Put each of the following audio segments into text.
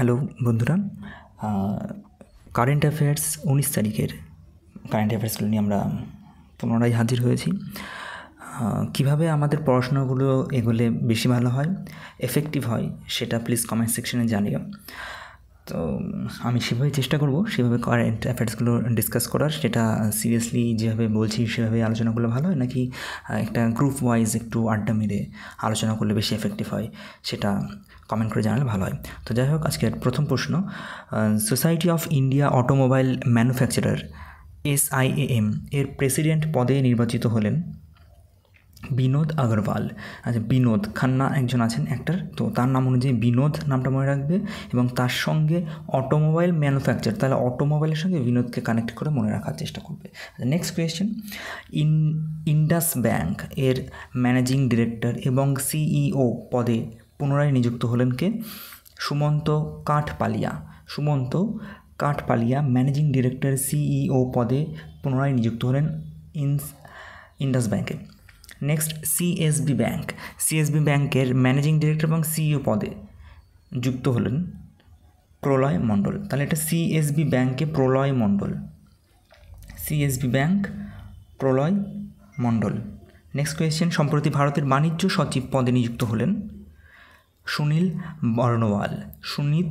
Hello বন্ধুরা current affairs উনিশ তারিখের কারেন্ট অ্যাফেয়ার্সগুলো নিয়ে আমরা পুনরায় হাজির হয়েছি। কীভাবে আমাদের পড়াশোনাগুলো এগুলে বেশি ভালো হয় এফেক্টিভ হয়, সেটা প্লিজ কমেন্ট সেকশনে জানিও। তো, আমি সেভাবে চেষ্টা করব, সেভাবে কারেন্ট অ্যাফেয়ার্সগুলো ডিসকাস করার, সেটা সিরিয়াসলি যেভাবে বলছি, সেভাবে আলোচনাগুলো ভালো হয়, নাকি একটা গ্রুপ ওয়াইজ একটু আড্ডা মেরে আলোচনা করলে বেশি এফেক্টিভ হয়, সেটা কমেন্ট করে জানালে ভালো হয়। তো যাই হোক, আজকের প্রথম প্রশ্ন society of India automobile manufacturer SIAM এর প্রেসিডেন্ট পদে নির্বাচিত হলেন বিনোদ আগরওয়াল। আচ্ছা বিনোদ খান্না একজন আছেন অ্যাক্টার তো তার নাম অনুযায়ী বিনোদ নামটা মনে রাখবে এবং তার সঙ্গে অটোমোবাইল ম্যানুফ্যাকচার তাহলে অটোমোবাইলের সঙ্গে বিনোদকে কানেক্ট করে মনে রাখার চেষ্টা করবে। Next question in Indus bank এর ম্যানেজিং ডিরেক্টর এবং সিইও পদে পুনরায় নিযুক্ত হলেন কে? Sumant Kathpalia. Sumant Kathpalia managing director CEO পদে পুনরায় নিযুক্ত হলেন ইনস ইন্ডাস ব্যাংকে নেক্সট সিএসবি ব্যাংক সিএসবি ব্যাংকের ম্যানেজিং ডিরেক্টর এবং সিইও পদে যুক্ত হলেন প্রলয় মণ্ডল। তাহলে এটা সিএসবি ব্যাংকে Pralay Mondal. CSB bank Pralay Mondal. Next question সম্প্রতি ভারতের বাণিজ্য সচিব পদে নিযুক্ত হলেন সুনীল বর্ণওয়াল। সুনীল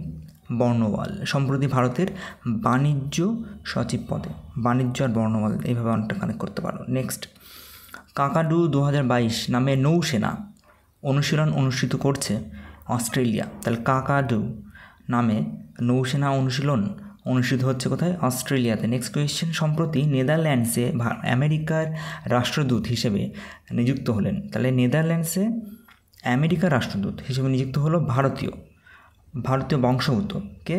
বর্ণওয়াল, সম্প্রতি ভারতের বাণিজ্য সচিব পদে। বাণিজ্য আর বর্ণওয়াল, এইভাবে অনেকটা কানেক্ট করতে পারো। নেক্সট কাকাডু দু হাজার বাইশ নামে নৌসেনা অনুশীলন অনুষ্ঠিত করছে অস্ট্রেলিয়া। তাহলে কাকাডু নামে নৌসেনা অনুশীলন অনুষ্ঠিত হচ্ছে কোথায়? অস্ট্রেলিয়াতে। নেক্সট কোয়েশ্চেন সম্প্রতি নেদারল্যান্ডসে আমেরিকার রাষ্ট্রদূত হিসেবে নিযুক্ত হলেন। তাহলে নেদারল্যান্ডসে আমেরিকার রাষ্ট্রদূত হিসেবে নিযুক্ত হলো ভারতীয় ভারতীয় বংশোদ্ভূত কে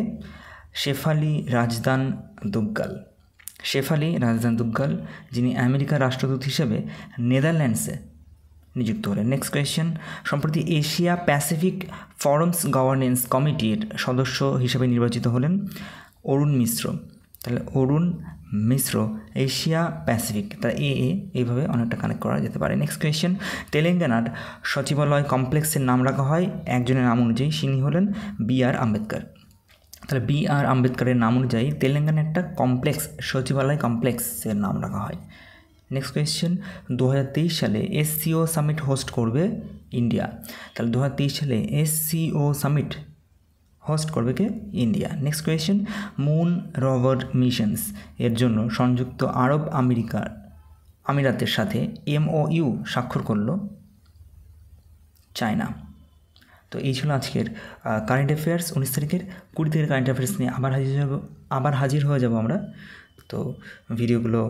শেফালি রাজদান দুগ্গাল। শেফালি রাজদান দুগ্গাল, যিনি আমেরিকার রাষ্ট্রদূত হিসেবে নেদারল্যান্ডসে নিযুক্ত হলেন। নেক্সট কোয়েশ্চেন সম্প্রতি এশিয়া প্যাসিফিক ফরমস গভর্নেন্স কমিটির সদস্য হিসেবে নির্বাচিত হলেন অরুণ মিশ্র। তাহলে অরুণ মিশ্র, এশিয়া প্যাসিফিক তার এ এ, এইভাবে অনেকটা কানেক্ট করা যেতে পারে। নেক্সট কোয়েশ্চেন তেলেঙ্গানার সচিবালয় কমপ্লেক্সের নাম রাখা হয়। একজনের নাম অনুযায়ী তিনি হলেন বি আর আম্বেদকর। তাহলে বি আর আম্বেদকরের নাম অনুযায়ী তেলেঙ্গানা একটা কমপ্লেক্স সচিবালয় কমপ্লেক্সের নাম রাখা হয়। নেক্সট কোয়েশ্চেন দু হাজার তেইশ সালে এসসিও সামিট হোস্ট করবে ইন্ডিয়া তাহলে দু হাজার তেইশ সালে এসসিও সামিট হোস্ট করবে কে? India next question moon rover missions এর জন্য সংযুক্ত আরব আমেরিকার আমিরাতের সাথে এমওইউ স্বাক্ষর করল চায়না। তো এই ছিল আজকের কারেন্ট অ্যাফেয়ার্স উনিশ তারিখের, কুড়ি তারিখের কারেন্ট অ্যাফেয়ার্স নিয়ে আবার হাজির যাব, আবার হাজির হয়ে যাব আমরা। তো ভিডিওগুলো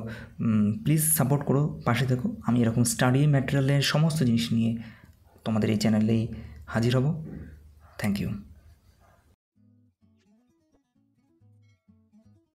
প্লিজ সাপোর্ট করো, পাশে থেকো। আমি এরকম স্টাডি ম্যাটেরিয়ালের সমস্ত জিনিস নিয়ে তোমাদের এই চ্যানেলেই হাজির হব। Thank you